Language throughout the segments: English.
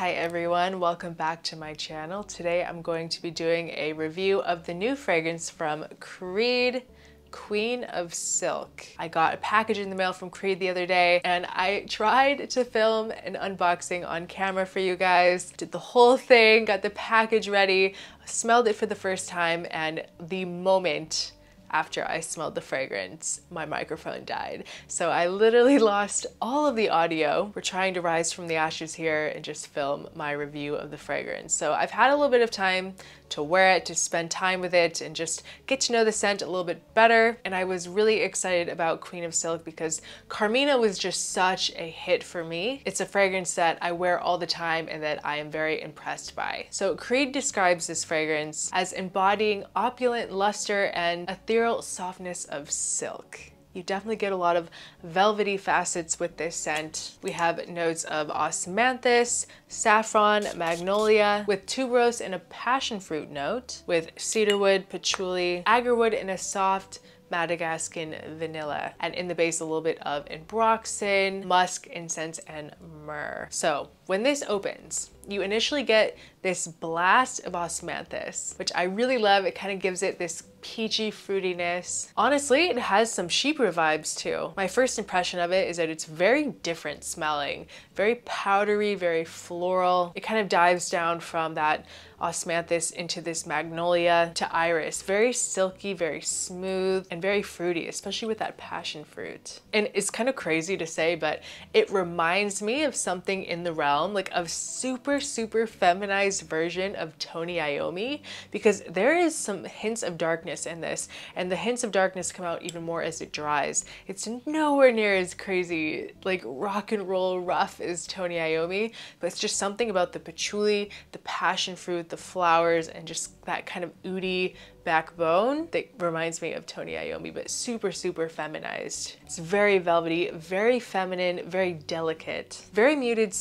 Hi everyone, welcome back to my channel. Today I'm going to be doing a review of the new fragrance from Creed Queen of Silk. I got a package in the mail from Creed the other day and I tried to film an unboxing on camera for you guys. Did the whole thing, got the package ready, smelled it for the first time and the moment after I smelled the fragrance, my microphone died. So I literally lost all of the audio. We're trying to rise from the ashes here and just film my review of the fragrance. So I've had a little bit of time to wear it, to spend time with it, and just get to know the scent a little bit better. And I was really excited about Queen of Silk because Carmina was just such a hit for me. It's a fragrance that I wear all the time and that I am very impressed by. So Creed describes this fragrance as embodying opulent luster and ethereal softness of silk. You definitely get a lot of velvety facets with this scent. We have notes of osmanthus, saffron, magnolia, with tuberose and a passion fruit note, with cedarwood, patchouli, agarwood and a soft Madagascan vanilla. And in the base, a little bit of ambroxan, musk, incense, and myrrh. So when this opens, you initially get this blast of osmanthus, which I really love. It kind of gives it this peachy fruitiness. Honestly, it has some chypre vibes too. My first impression of it is that it's very different smelling, very powdery, very floral. It kind of dives down from that osmanthus into this magnolia to iris. Very silky, very smooth, and very fruity, especially with that passion fruit. And it's kind of crazy to say, but it reminds me of something in the realm, like a super, super feminized version of Tony Iommi, because there is some hints of darkness in this, and the hints of darkness come out even more as it dries. It's nowhere near as crazy, like rock and roll rough as Tony Iommi, but it's just something about the patchouli, the passion fruit, the flowers and just that kind of oudy backbone that reminds me of Tony Iommi, but super, super feminized. It's very velvety, very feminine, very delicate, very muted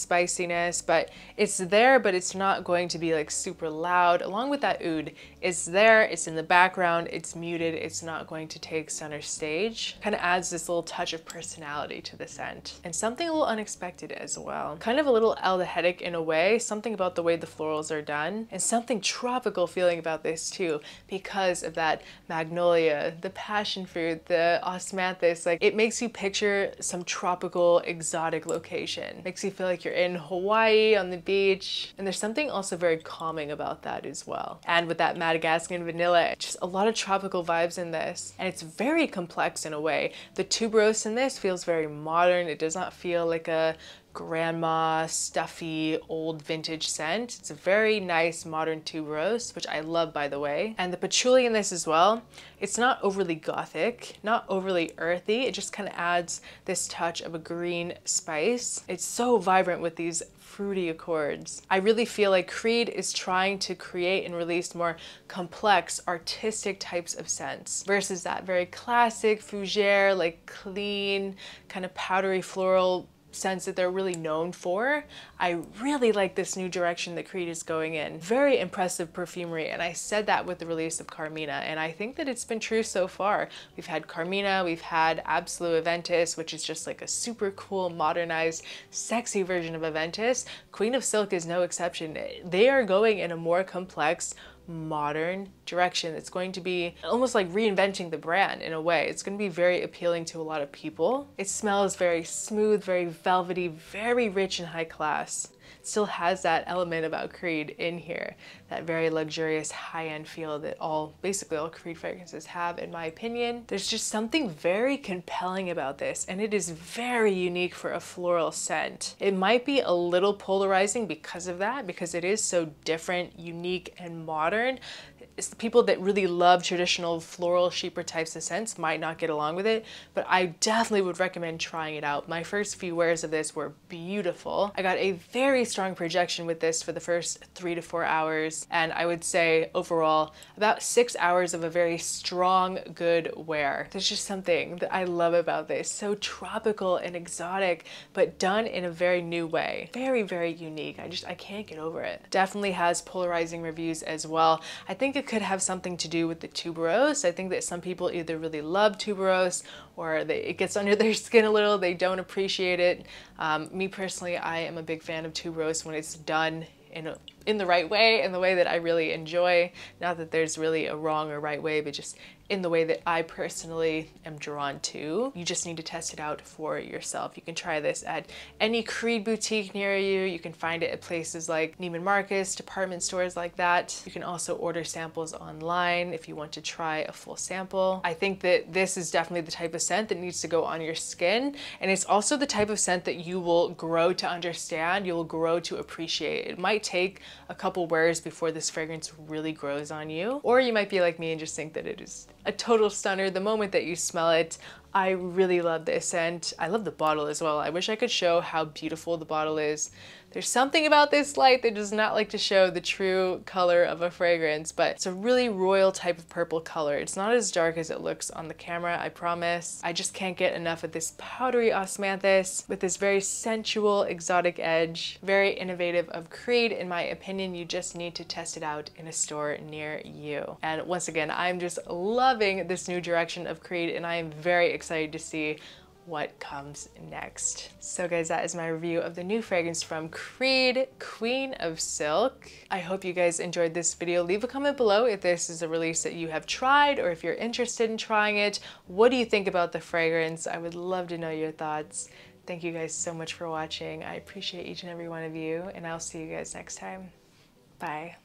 but it's there, but it's not going to be like super loud. Along with that oud, it's there, it's in the background, it's muted, it's not going to take center stage. Kind of adds this little touch of personality to the scent. And something a little unexpected as well. Kind of a little aldehydic in a way, something about the way the florals are done, and something tropical feeling about this too, because because of that magnolia, the passion fruit, the osmanthus. Like it makes you picture some tropical exotic location. Makes you feel like you're in Hawaii on the beach. And there's something also very calming about that as well. And with that Madagascan vanilla, just a lot of tropical vibes in this. And it's very complex in a way. The tuberose in this feels very modern. It does not feel like a grandma, stuffy, old vintage scent. It's a very nice modern tuberose, which I love by the way. And the patchouli in this as well, it's not overly gothic, not overly earthy. It just kind of adds this touch of a green spice. It's so vibrant with these fruity accords. I really feel like Creed is trying to create and release more complex artistic types of scents versus that very classic fougere, like clean, kind of powdery floral sense that they're really known for. I really like this new direction that Creed is going in. Very impressive perfumery and I said that with the release of Carmina and I think that it's been true so far. We've had Carmina, we've had Absolut Aventus which is just like a super cool modernized sexy version of Aventus. Queen of Silk is no exception. They are going in a more complex modern direction. It's going to be almost like reinventing the brand in a way. It's going to be very appealing to a lot of people. It smells very smooth, very velvety, very rich and high class still has that element about Creed in here, that very luxurious high-end feel that all, basically all Creed fragrances have in my opinion. There's just something very compelling about this and it is very unique for a floral scent. It might be a little polarizing because of that, because it is so different, unique, and modern people that really love traditional floral chypre types of scents might not get along with it, but I definitely would recommend trying it out. My first few wears of this were beautiful. I got a very strong projection with this for the first three to four hours, and I would say overall about six hours of a very strong, good wear. There's just something that I love about this. So tropical and exotic, but done in a very new way. Very, very unique. I just, I can't get over it. Definitely has polarizing reviews as well. I think it could have something to do with the tuberose. I think that some people either really love tuberose or they, it gets under their skin a little, they don't appreciate it. Um, me personally, I am a big fan of tuberose when it's done in a, in the right way, in the way that I really enjoy. Not that there's really a wrong or right way, but just in the way that I personally am drawn to. You just need to test it out for yourself. You can try this at any Creed boutique near you. You can find it at places like Neiman Marcus, department stores like that. You can also order samples online if you want to try a full sample. I think that this is definitely the type of scent that needs to go on your skin. And it's also the type of scent that you will grow to understand, you will grow to appreciate. It might take a couple wears before this fragrance really grows on you. Or you might be like me and just think that it is a total stunner the moment that you smell it. I really love this and I love the bottle as well. I wish I could show how beautiful the bottle is. There's something about this light that does not like to show the true color of a fragrance, but it's a really royal type of purple color. It's not as dark as it looks on the camera, I promise. I just can't get enough of this powdery osmanthus with this very sensual, exotic edge. Very innovative of Creed, in my opinion. You just need to test it out in a store near you. And once again, I'm just loving this new direction of Creed and I am very excited to see what comes next. So guys, that is my review of the new fragrance from Creed, Queen of Silk. I hope you guys enjoyed this video. Leave a comment below if this is a release that you have tried or if you're interested in trying it. What do you think about the fragrance? I would love to know your thoughts. Thank you guys so much for watching. I appreciate each and every one of you and I'll see you guys next time. Bye.